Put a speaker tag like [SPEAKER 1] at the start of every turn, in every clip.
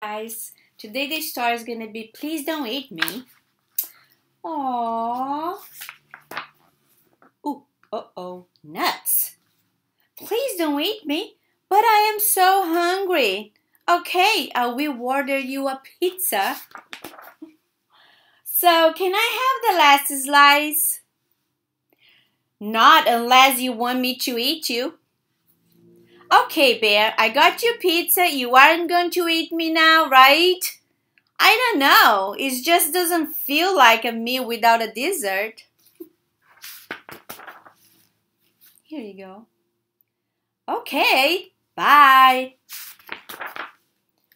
[SPEAKER 1] guys. Today the story is gonna be Please Don't Eat Me. Aww. Ooh, uh-oh, nuts. Please don't eat me, but I am so hungry. Okay, uh, I will order you a pizza. So, can I have the last slice? Not unless you want me to eat you. Okay, Bear, I got you pizza. You aren't going to eat me now, right? I don't know. It just doesn't feel like a meal without a dessert. Here you go. Okay, bye.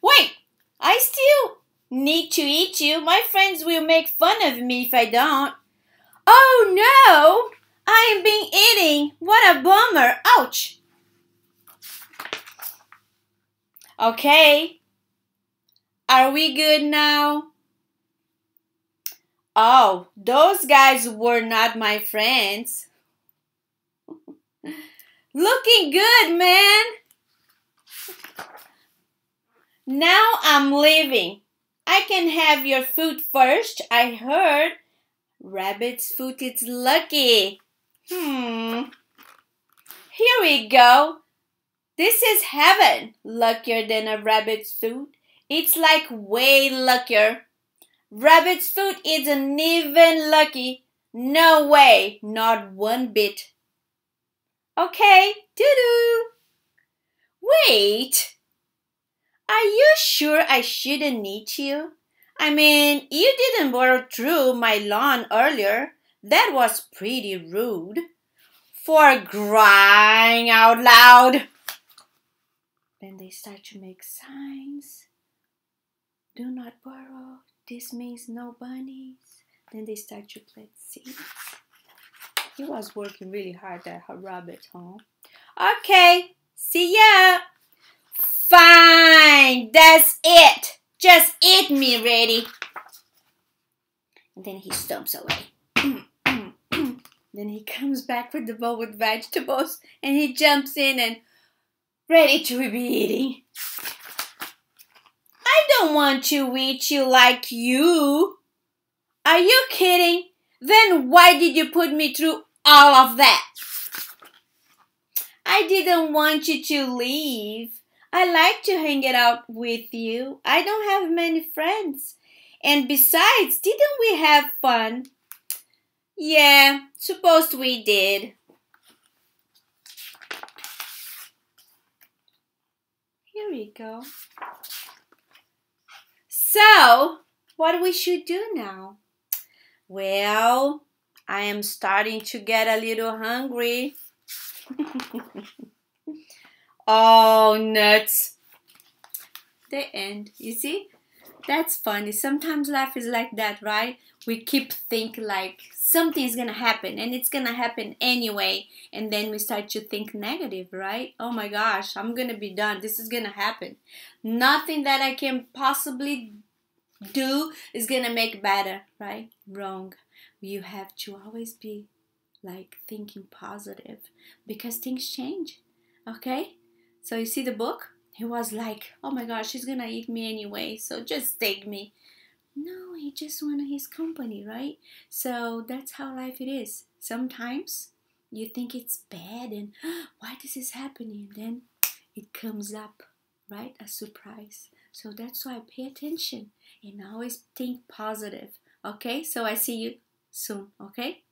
[SPEAKER 1] Wait, I still need to eat you. My friends will make fun of me if I don't. Oh no! I am being eaten. What a bummer. Ouch. Okay. Are we good now? Oh, those guys were not my friends. Looking good, man. Now I'm leaving. I can have your food first. I heard rabbit's food is lucky. Hmm. Here we go. This is heaven, luckier than a rabbit's food. It's like way luckier. Rabbit's food isn't even lucky. No way, not one bit. Okay, doo-doo. Wait. Are you sure I shouldn't eat you? I mean, you didn't burrow through my lawn earlier. That was pretty rude. For crying out loud. Then they start to make signs. Do not borrow. This means no bunnies. Then they start to plant seeds. He was working really hard at her rabbit, huh? Okay, see ya. Fine, that's it. Just eat me, ready. And then he stomps away. then he comes back with the bowl with vegetables and he jumps in and ready to be eating. I don't want to eat you like you. Are you kidding? Then why did you put me through all of that? I didn't want you to leave. I like to hang it out with you. I don't have many friends. And besides, didn't we have fun? Yeah, supposed we did. Here we go. So, what we should do now? Well, I am starting to get a little hungry. oh, nuts. The end. You see? That's funny. Sometimes life is like that, right? We keep thinking like something's gonna happen and it's gonna happen anyway. And then we start to think negative, right? Oh my gosh, I'm gonna be done. This is gonna happen. Nothing that I can possibly do is gonna make better, right? Wrong. You have to always be like thinking positive because things change. Okay? So you see the book? He was like, oh my gosh, she's gonna eat me anyway, so just take me. No, he just wanted his company, right? So that's how life it is. Sometimes you think it's bad and oh, why this is happening, then it comes up, right? A surprise. So that's why pay attention and always think positive. Okay, so I see you soon. Okay,